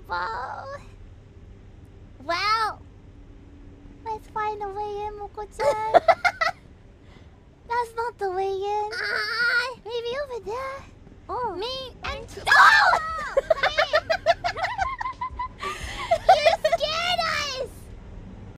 Ball. Well, let's find a way in, Moko-chan. That's not the way